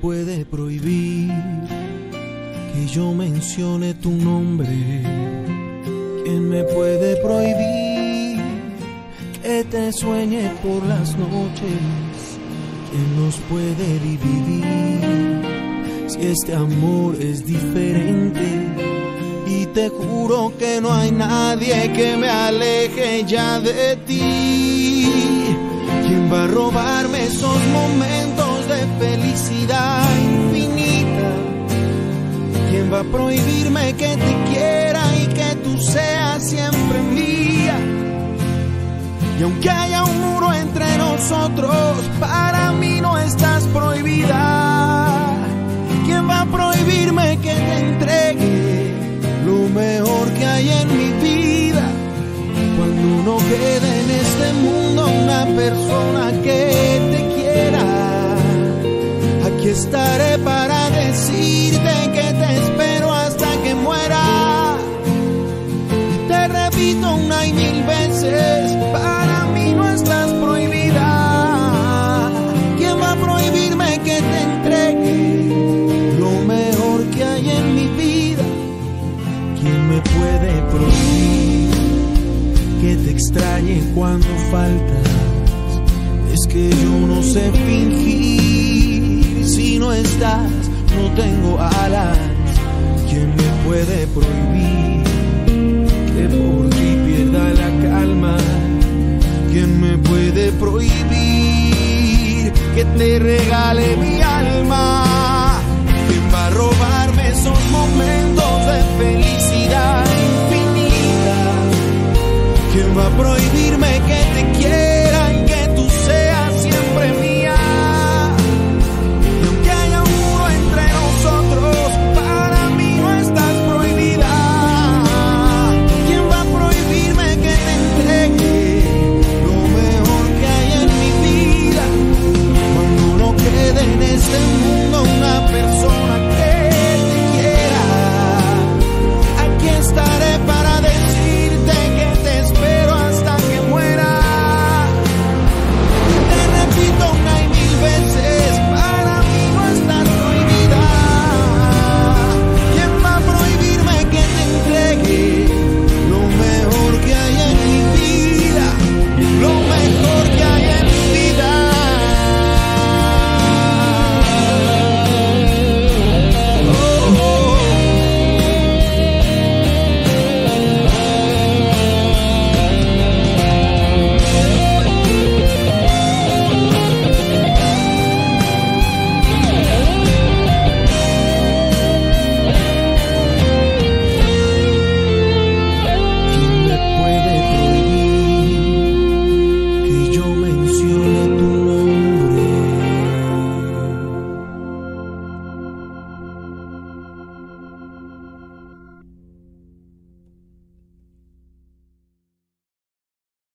puede prohibir que yo mencione tu nombre? ¿Quién me puede prohibir que te sueñe por las noches? ¿Quién nos puede dividir si este amor es diferente? Y te juro que no hay nadie que me aleje ya de ti. ¿Quién va a robarme esos momentos felicidad infinita? ¿Quién va a prohibirme que te quiera y que tú seas siempre mía? Y aunque haya un muro entre nosotros, para mí no estás prohibida. ¿Quién va a prohibirme que te entregue lo mejor que hay en mi vida? Cuando no quede en este mundo una persona que estaré para decirte que te espero hasta que muera. Te repito una y mil veces, para mí no estás prohibida. ¿Quién va a prohibirme que te entregue lo mejor que hay en mi vida? ¿Quién me puede prohibir que te extrañe cuando faltas? Es que yo no sé fingir no tengo alas. ¿Quién me puede prohibir que por ti pierda la calma? ¿Quién me puede prohibir que te regale mi alma? ¿Quién va a robarme esos momentos?